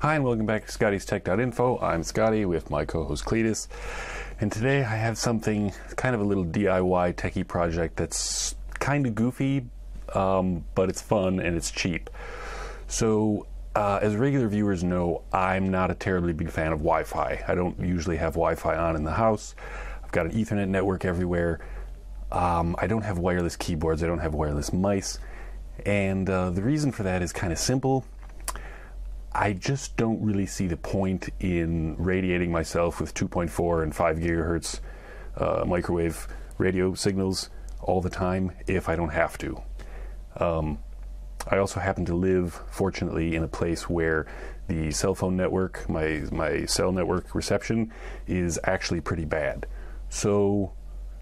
Hi, and welcome back to ScottiesTech.Info. I'm Scotty with my co host Cletus, and today I have something kind of a little DIY techie project that's kind of goofy, um, but it's fun and it's cheap. So, uh, as regular viewers know, I'm not a terribly big fan of Wi Fi. I don't usually have Wi Fi on in the house. I've got an Ethernet network everywhere. Um, I don't have wireless keyboards, I don't have wireless mice. And uh, the reason for that is kind of simple. I just don't really see the point in radiating myself with 2.4 and 5 gigahertz uh, microwave radio signals all the time if I don't have to. Um, I also happen to live, fortunately, in a place where the cell phone network, my my cell network reception, is actually pretty bad. So,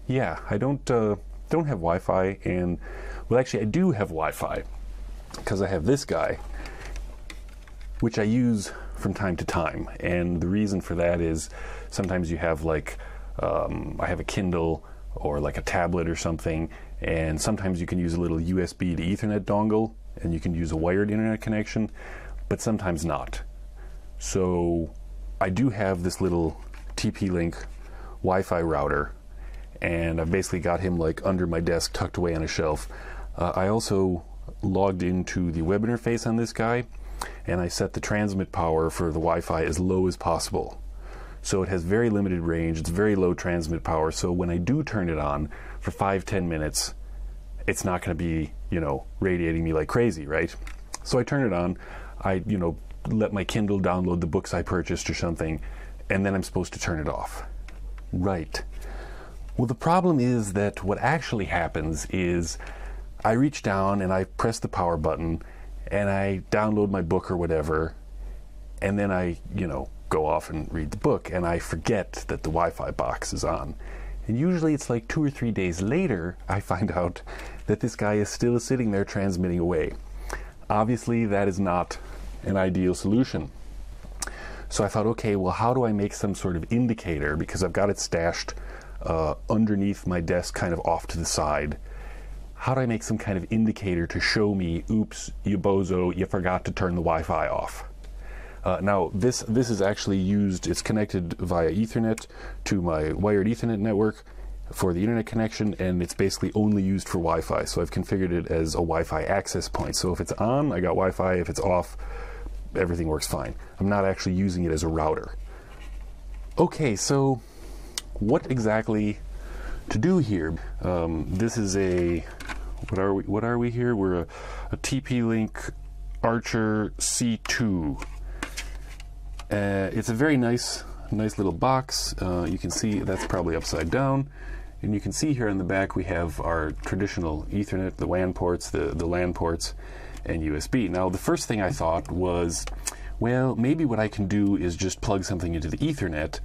yeah, I don't uh, don't have Wi-Fi, and well, actually, I do have Wi-Fi because I have this guy which I use from time to time. And the reason for that is sometimes you have like, um, I have a Kindle or like a tablet or something, and sometimes you can use a little USB to Ethernet dongle and you can use a wired internet connection, but sometimes not. So I do have this little TP Link Wi Fi router, and I've basically got him like under my desk, tucked away on a shelf. Uh, I also logged into the web interface on this guy and I set the transmit power for the Wi-Fi as low as possible. So it has very limited range, it's very low transmit power, so when I do turn it on for five, ten minutes, it's not going to be, you know, radiating me like crazy, right? So I turn it on, I, you know, let my Kindle download the books I purchased or something, and then I'm supposed to turn it off. Right. Well, the problem is that what actually happens is I reach down and I press the power button and I download my book or whatever, and then I, you know, go off and read the book, and I forget that the Wi Fi box is on. And usually it's like two or three days later, I find out that this guy is still sitting there transmitting away. Obviously, that is not an ideal solution. So I thought, okay, well, how do I make some sort of indicator? Because I've got it stashed uh, underneath my desk, kind of off to the side how do I make some kind of indicator to show me, oops, you bozo, you forgot to turn the Wi-Fi off? Uh, now this this is actually used. It's connected via Ethernet to my wired Ethernet network for the internet connection, and it's basically only used for Wi-Fi. So I've configured it as a Wi-Fi access point. So if it's on, I got Wi-Fi. If it's off, everything works fine. I'm not actually using it as a router. Okay, so what exactly to do here? Um, this is a what are we? What are we here? We're a, a TP-Link Archer C2. Uh, it's a very nice, nice little box. Uh, you can see that's probably upside down. And you can see here in the back we have our traditional Ethernet, the WAN ports, the, the LAN ports, and USB. Now, the first thing I thought was, well, maybe what I can do is just plug something into the Ethernet.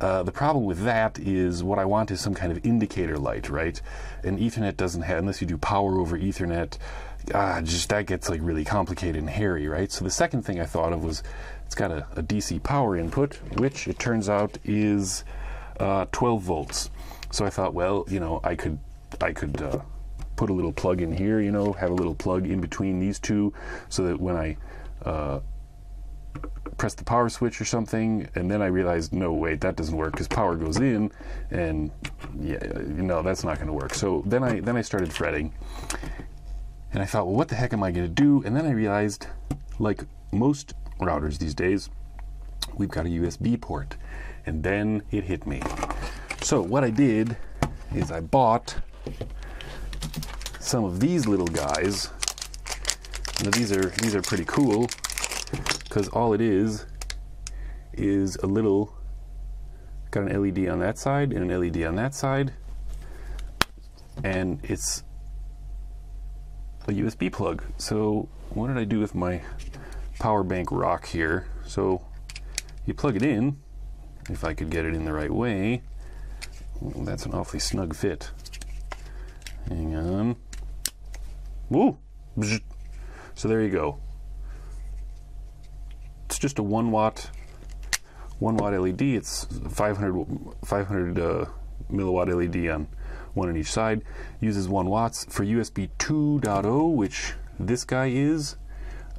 Uh, the problem with that is what I want is some kind of indicator light, right? And Ethernet doesn't have, unless you do power over Ethernet, ah, just that gets like really complicated and hairy, right? So the second thing I thought of was it's got a, a DC power input, which it turns out is uh, 12 volts. So I thought, well, you know, I could, I could. Uh, put a little plug in here, you know, have a little plug in between these two so that when I uh, press the power switch or something, and then I realized, no, wait, that doesn't work because power goes in, and yeah, you know that's not going to work. So then I then I started fretting, and I thought, well, what the heck am I going to do? And then I realized, like most routers these days, we've got a USB port, and then it hit me. So what I did is I bought some of these little guys. Now these are these are pretty cool because all it is is a little got an LED on that side and an LED on that side and it's a USB plug. So what did I do with my power bank rock here? So you plug it in if I could get it in the right way well, that's an awfully snug fit. Hang on. Woo! so there you go it's just a one watt one watt LED. It's 500 500 uh, milliwatt LED on one on each side. Uses one watts for USB 2.0, which this guy is.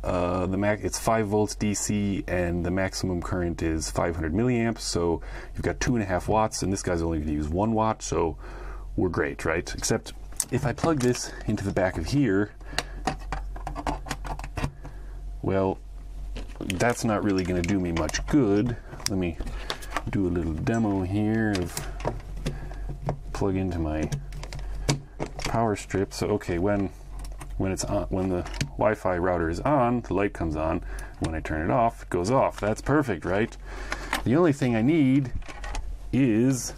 Uh, the mac it's 5 volts DC and the maximum current is 500 milliamps. So you've got two and a half watts, and this guy's only going to use one watt. So we're great, right? Except if I plug this into the back of here, well, that's not really going to do me much good. Let me do a little demo here of plug into my power strip. So okay, when when it's on, when the Wi-Fi router is on, the light comes on. When I turn it off, it goes off. That's perfect, right? The only thing I need is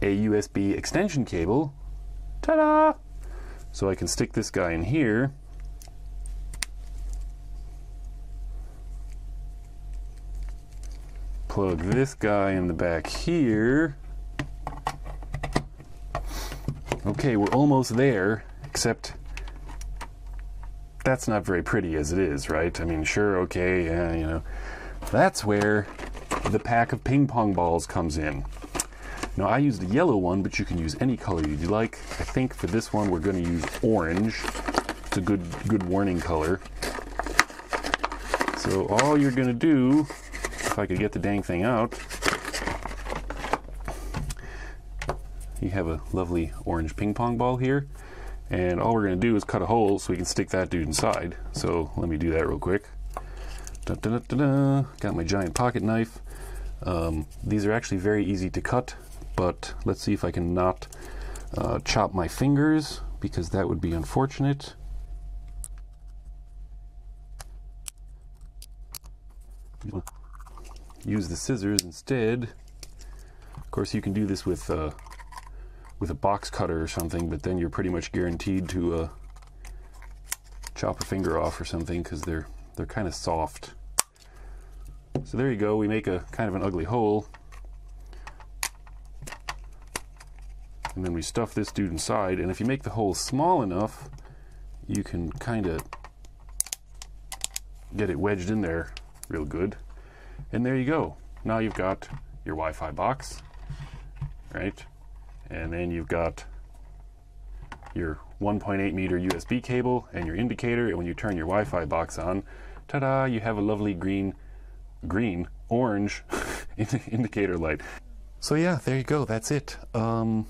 a USB extension cable. Ta-da! So I can stick this guy in here. Plug this guy in the back here. Okay, we're almost there, except that's not very pretty as it is, right? I mean, sure, okay, yeah, you know. That's where the pack of ping pong balls comes in. Now, I used a yellow one, but you can use any color you'd like. I think for this one, we're going to use orange. It's a good, good warning color. So all you're going to do, if I could get the dang thing out, you have a lovely orange ping pong ball here. And all we're going to do is cut a hole so we can stick that dude inside. So let me do that real quick. Got my giant pocket knife. Um, these are actually very easy to cut, but let's see if I can not uh, chop my fingers because that would be unfortunate. Use the scissors instead. Of course, you can do this with uh, with a box cutter or something, but then you're pretty much guaranteed to uh, chop a finger off or something because they're they're kind of soft. So there you go. We make a kind of an ugly hole, and then we stuff this dude inside. And if you make the hole small enough, you can kind of get it wedged in there real good. And there you go. Now you've got your Wi-Fi box, right? and then you've got your 1.8 meter USB cable and your indicator and when you turn your Wi-Fi box on ta-da you have a lovely green green orange indicator light so yeah there you go that's it um,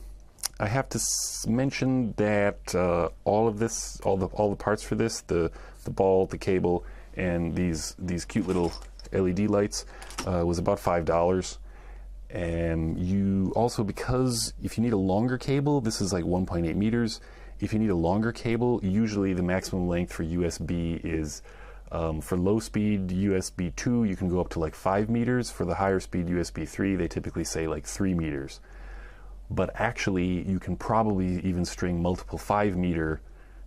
I have to mention that uh, all of this all the all the parts for this the the ball the cable and these these cute little LED lights uh, was about five dollars and you also, because if you need a longer cable, this is like 1.8 meters. If you need a longer cable, usually the maximum length for USB is um, for low speed USB 2, you can go up to like 5 meters. For the higher speed USB 3, they typically say like 3 meters. But actually, you can probably even string multiple 5 meter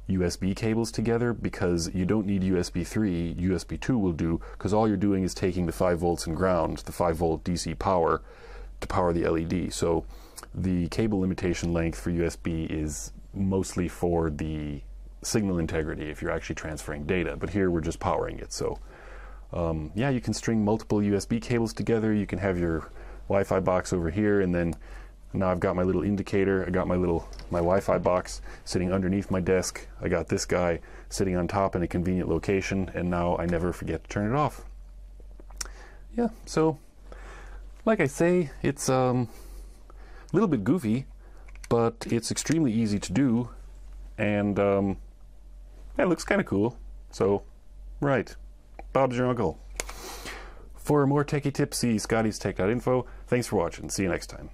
USB cables together because you don't need USB 3, USB 2 will do, because all you're doing is taking the 5 volts and ground, the 5 volt DC power, to power the LED. So the cable limitation length for USB is mostly for the signal integrity if you're actually transferring data, but here we're just powering it. So um, yeah, you can string multiple USB cables together. You can have your Wi-Fi box over here, and then now I've got my little indicator. I got my little my Wi-Fi box sitting underneath my desk. I got this guy sitting on top in a convenient location, and now I never forget to turn it off. Yeah, so like I say, it's um, a little bit goofy, but it's extremely easy to do, and um, it looks kind of cool. So, right, Bob's your uncle. For more techie tips, see ScottiesTech.Info. Thanks for watching. See you next time.